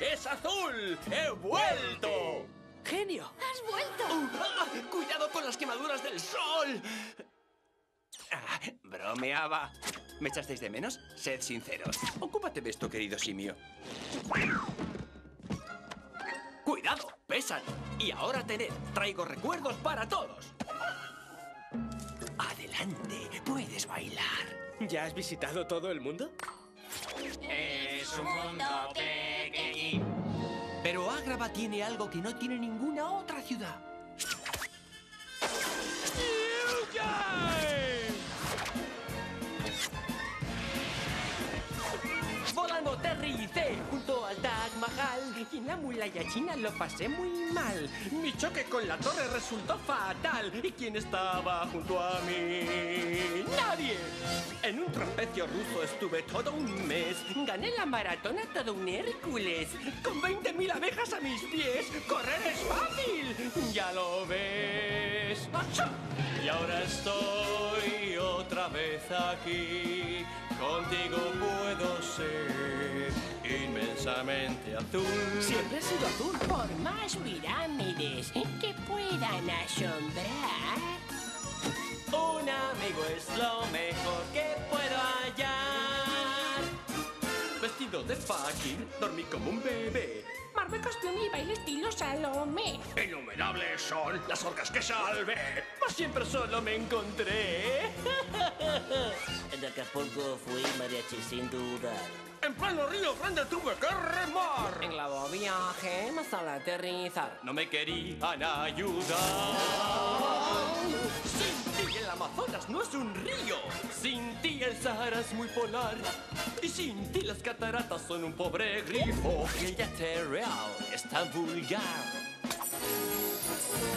¡Es azul! ¡He vuelto! ¡Genio! ¡Has vuelto! ¡Ah! ¡Cuidado con las quemaduras del sol! Ah, bromeaba. ¿Me echasteis de menos? Sed sinceros. Ocúpate de esto, querido simio. ¡Cuidado! ¡Pesan! Y ahora tened, traigo recuerdos para todos. Adelante, puedes bailar. ¿Ya has visitado todo el mundo? Es un mundo. Pero Agrava tiene algo que no tiene ninguna otra ciudad. Volando aterricé junto al Taj Mahal y en la muralla china lo pasé muy mal. Mi choque con la torre resultó fatal. ¿Y quién estaba junto a mí? ¡Nadie! Un trapecio ruso estuve todo un mes. Gané la maratona todo un Hércules. Con 20.000 abejas a mis pies, correr es fácil. Ya lo ves. ¡Achá! Y ahora estoy otra vez aquí. Contigo puedo ser inmensamente azul. Siempre ha sido azul por más pirámides que puedan asombrar. Un amigo es lo mejor que Vestido de fakir, dormí como un bebé. Marruecos y baile estilo Salomé. Innumerables son las orcas que salvé, mas siempre solo me encontré. En Acapulco fui mariachi sin dudar. En pleno río grande tuve que remar. En la viaje más al aterrizar. No me querían ayudar. Sin ti el Amazonas no es un río. Sin ti el Sahara es muy polar. Y sin ti las cataratas son un pobre grifo. Que ya te real es tan vulgar.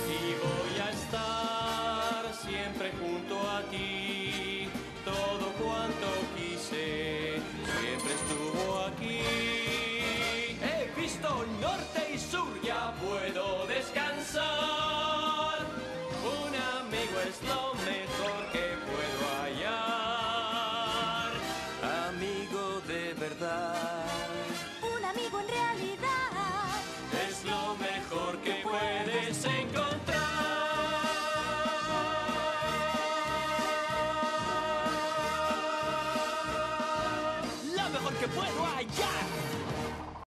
Y voy a estar siempre junto a ti. i puedo hallar.